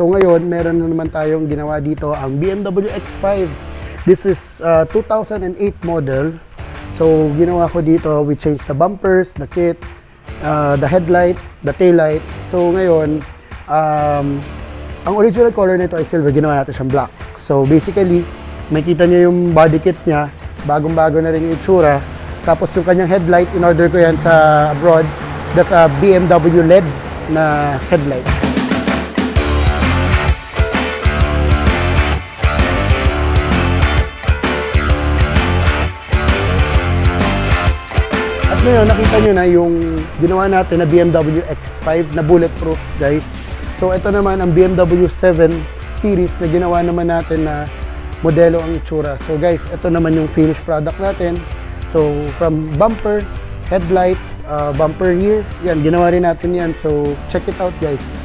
So ngayon, meron na naman tayong ginawa dito ang BMW X5. This is uh, 2008 model. So ginawa ko dito, we changed the bumpers, the kit, uh, the headlight, the taillight. So ngayon, um, ang original color nito ay silver, ginawa natin siyang black. So basically, makita niyo yung body kit niya, bagong-bago na rin yung itsura. Tapos yung kanyang headlight, in order ko yan sa abroad, that's a BMW LED na headlight. Ngayon, nakita nyo na yung ginawa natin na BMW X5 na bulletproof, guys. So, ito naman ang BMW 7 series na ginawa naman natin na modelo ang itsura. So, guys, ito naman yung finished product natin. So, from bumper, headlight, uh, bumper rear, yan, ginawa rin natin yan. So, check it out, guys.